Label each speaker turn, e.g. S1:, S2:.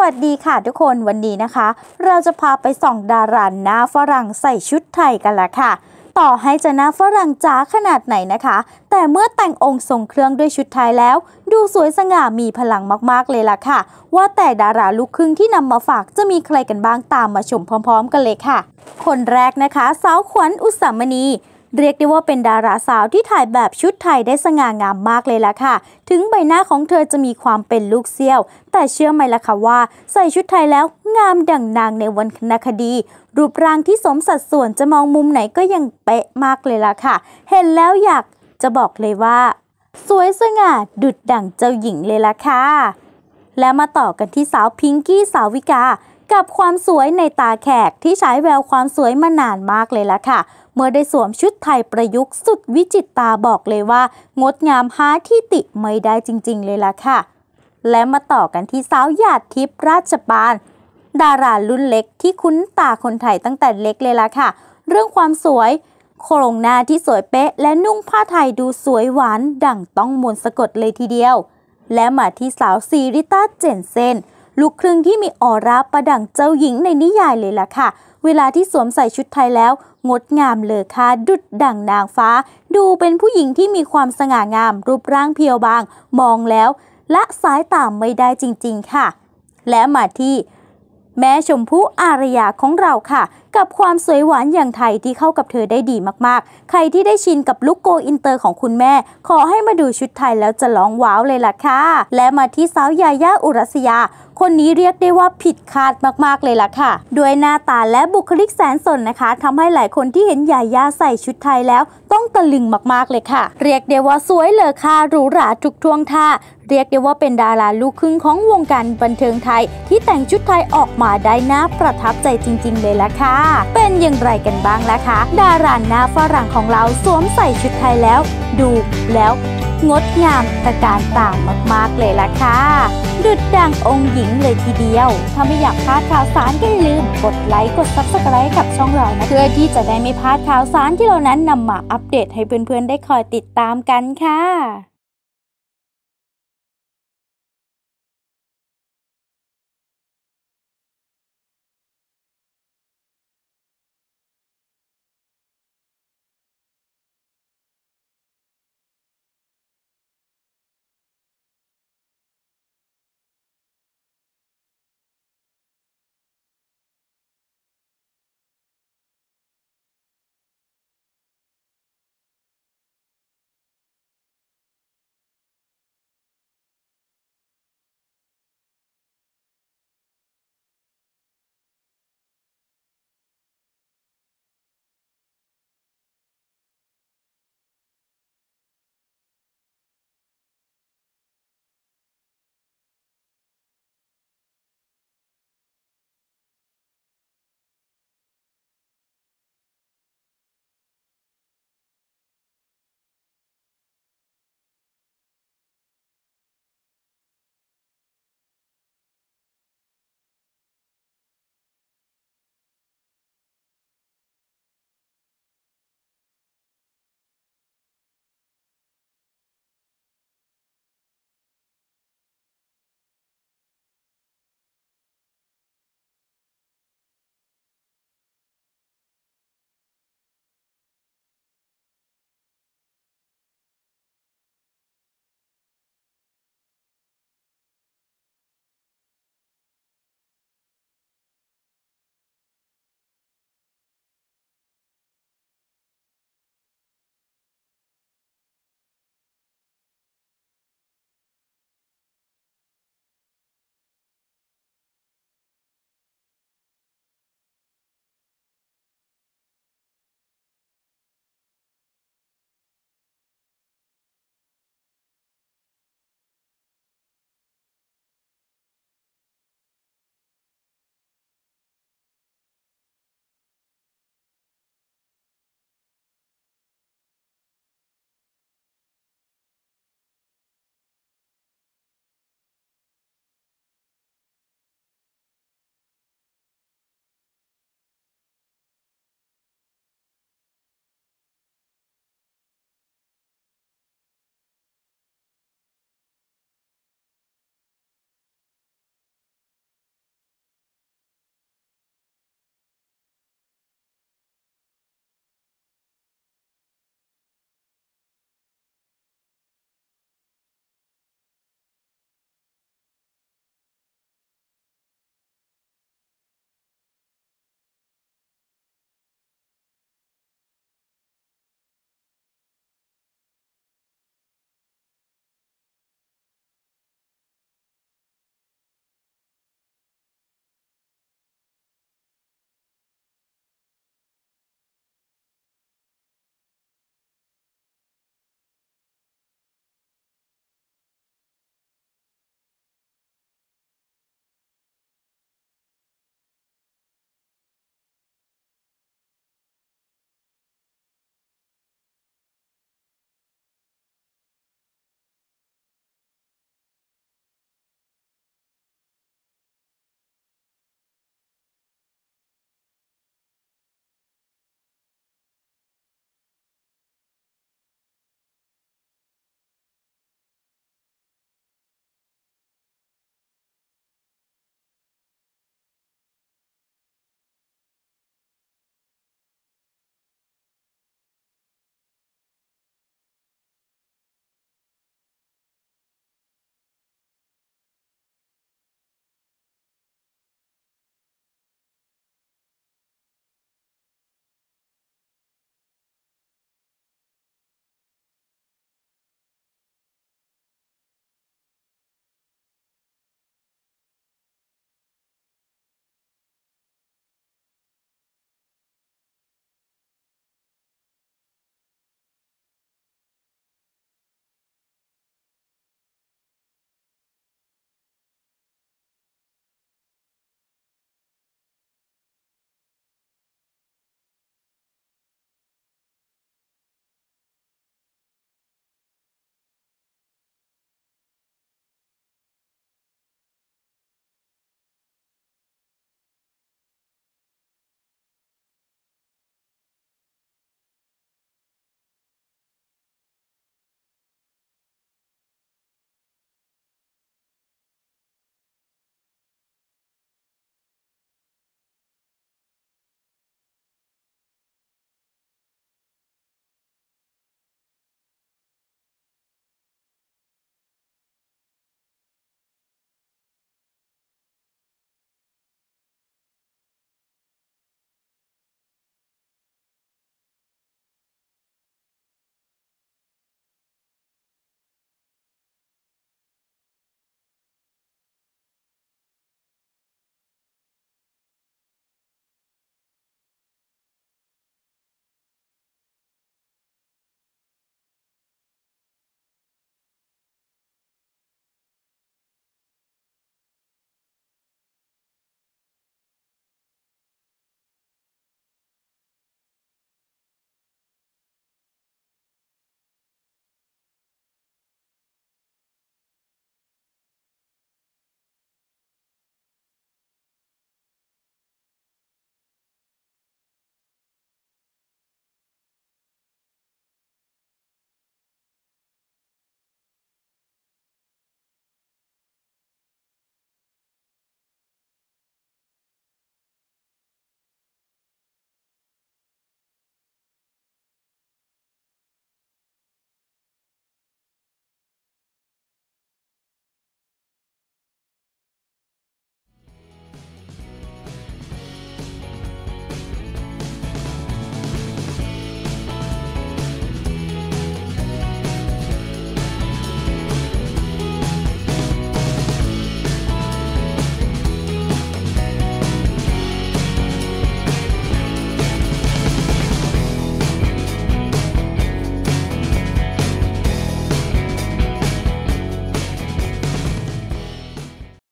S1: วัสดีค่ะทุกคนวันนี้นะคะ เราจะพาไปส่องดาราหน้าฝรั่งใส่ชุดไทยกันละค่ะ ต่อให้จะหน้าฝรั่งจ้าขนาดไหนนะคะ แต่เมื่อแต่งองค์ทรงเครื่องด้วยชุดไทยแล้ว ดูสวยสง่ามีพลังมากๆเลยล่ะค่ะ ว่าแต่ดาราลูกครึ่งที่นำมาฝากจะมีใครกันบ้างตามมาชมพร้อม ๆ กันเลยค่ะ คนแรกนะคะสาวขวัญอุสามณี เรียกได้ว่าเป็นดาราสาวที่ถ่ายแบบชุดไทยได้สง่างามมากเลยล่ะค่ะ ถึงใบหน้าของเธอจะมีความเป็นลูกเซี่ยว แต่เชื่อไหมล่ะคะว่า ใส่ชุดไทยแล้วงามดั่งนางในวันคณคดี รูปร่างที่สมสัดส่วนจะมองมุมไหนก็ยังเป๊ะมากเลยล่ะค่ะ เห็นแล้วอยากจะบอกเลยว่า สวยสง่าดุดดั่งเจ้าหญิงเลยล่ะค่ะ และมาต่อกันที่สาวพิงกี้สาวิกากับความสวยในตาแขกที่ใช้แววความสวยมานานมากเลยละค่ะ เมื่อได้สวมชุดไทยประยุกต์สุดวิจิตตาบอกเลยว่า งดงามหาที่ติไม่ได้จริง ๆ เลยล่ะค่ะ และมาต่อกันที่สาวหยาดทิพย์ราชปานดารารุ่นเล็กที่คุ้นตาคนไทยตั้งแต่เล็กเลยล่ะค่ะ เรื่องความสวย โครงหน้าที่สวยเป๊ะ และนุ่งผ้าไทยดูสวยหวาน ดั่งต้องมนต์สะกดเลยทีเดียว และมาที่สาวซีริต้าเจนเซน ลูกครึ่งที่มีออร่าประดั่งเจ้าหญิงในนิยายเลยล่ะค่ะ เวลาที่สวมใส่ชุดไทยแล้ว งดงามเลอค่าดุจดั่งนางฟ้า ดูเป็นผู้หญิงที่มีความสง่างาม รูปร่างเพียวบาง มองแล้วละสายตาไม่ได้จริงๆค่ะ และมาที่แม่ชมพู่อารยาของเราค่ะ กับความสวยหวานอย่างไทยที่เข้ากับเธอได้ดีมากๆ ใครที่ได้ชินกับ look go inter ของคุณแม่ ขอให้มาดูชุดไทยแล้วจะร้องว้าวเลยล่ะค่ะ และมาที่สาวญาญ่าอุรัสยาคนนี้เรียกได้ว่าผิดคาดมากๆเลยล่ะค่ะ ด้วยหน้าตาและบุคลิกแสนสนนะคะทำให้หลายคนที่เห็นยาย่าใส่ชุดไทยแล้ว ต้องตะลึงมากๆเลยค่ะ เรียกได้ว่าสวยเลอค่าหรูหราทุกท่วงท่า เรียกได้ว่าเป็นดาราลูกครึ่งของวงการบันเทิงไทย ที่แต่งชุดไทยออกมาได้น่าประทับใจจริง ๆ เลยล่ะค่ะเป็นอย่างไรกันบ้างล่ะคะ ดาราหน้าฝรั่งของเราสวมใส่ชุดไทยแล้ว ดูแล้วงดงามตะการตามากๆเลยล่ะค่ะ ดุดดังองค์หญิงเลยทีเดียว ถ้าไม่อยากพลาดข่าวสารก็อย่าลืมกดไลค์กด Subscribe กับช่องเรานะ เพื่อที่จะได้ไม่พลาดข่าวสารที่เรานั้นนำมาอัปเดตให้เพื่อนๆได้คอยติดตามกันค่ะ